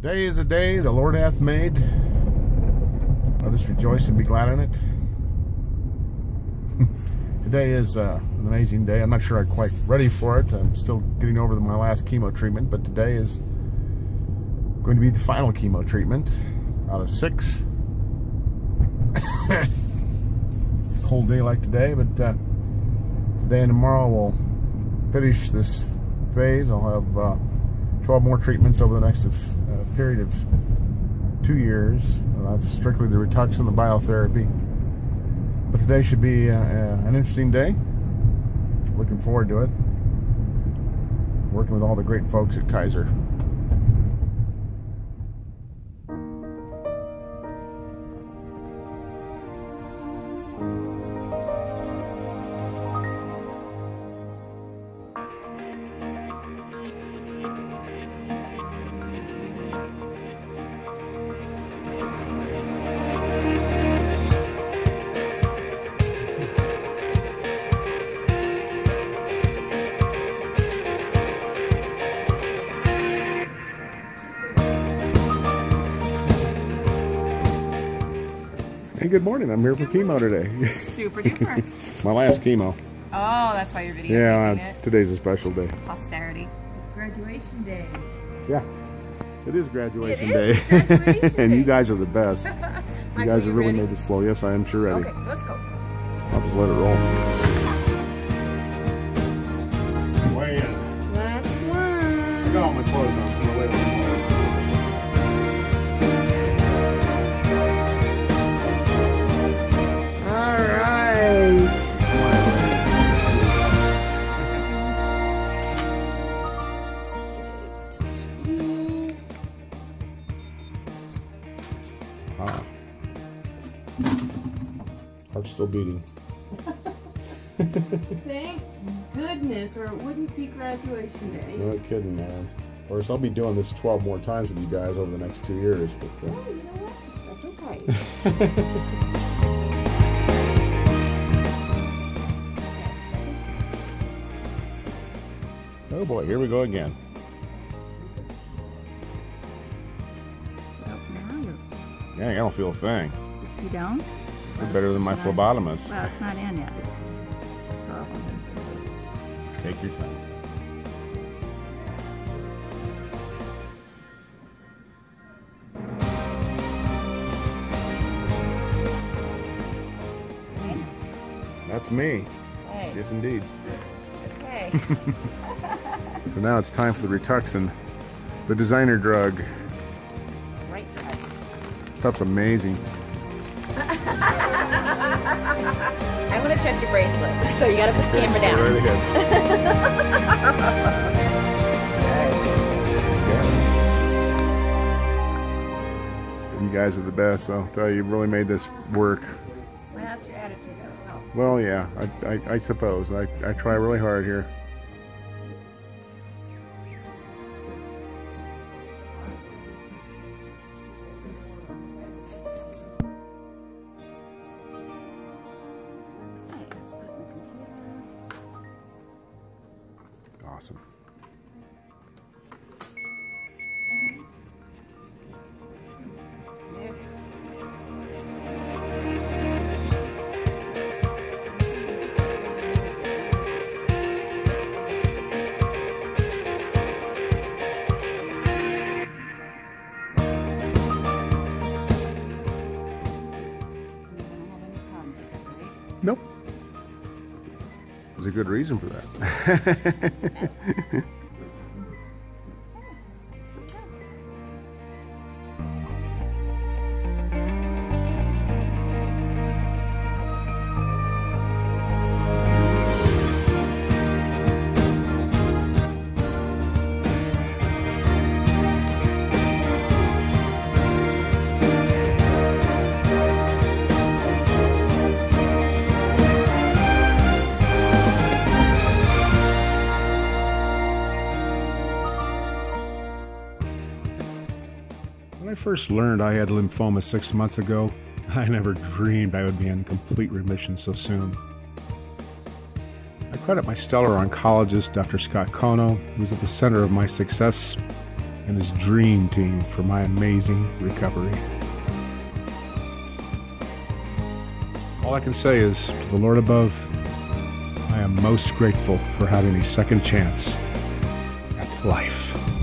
Today is a day the Lord hath made. Let us rejoice and be glad in it. Today is uh, an amazing day. I'm not sure I'm quite ready for it. I'm still getting over my last chemo treatment, but today is going to be the final chemo treatment out of six. Cold day like today, but uh, today and tomorrow we'll finish this phase. I'll have uh, 12 more treatments over the next period of two years. that's strictly the Rituxan, the biotherapy. But today should be uh, uh, an interesting day. Looking forward to it. Working with all the great folks at Kaiser. Hey, good morning. I'm here for chemo today. Super duper. My last chemo. Oh, that's why your video. Yeah, uh, today's a special day. Posterity. It's graduation day. Yeah, it is graduation It day. graduation and you guys are the best. You guys have really ready? made this flow. Yes, I am sure ready. Okay, let's go. I'll just let it roll. Heart's still beating. Thank goodness, or it wouldn't be graduation day. No kidding, man. Of course, I'll be doing this 12 more times with you guys over the next two years. But uh, Oh, you know what? That's okay. oh boy, here we go again. Yeah, I don't feel a thing. you don't? You're better than my phlebotomist. Well, it's not in yet. Take your time. That's me. Hey. Yes, indeed. Okay. So now it's time for the Rituxan, the designer drug. Right there. Stuff's amazing. I want to check your bracelet, so you got to put the camera down. Right ahead. Yeah. You guys are the best. I'll tell you, you really made this work. Well, that's your attitude. That's. Well, yeah, I, I, I suppose. I, I try really hard here. Right? Nope. There's a good reason for that. first learned I had lymphoma six months ago, I never dreamed I would be in complete remission so soon. I credit my stellar oncologist, Dr. Scott Kono, who's at the center of my success, and his dream team for my amazing recovery. All I can say is, to the Lord above, I am most grateful for having a second chance at life.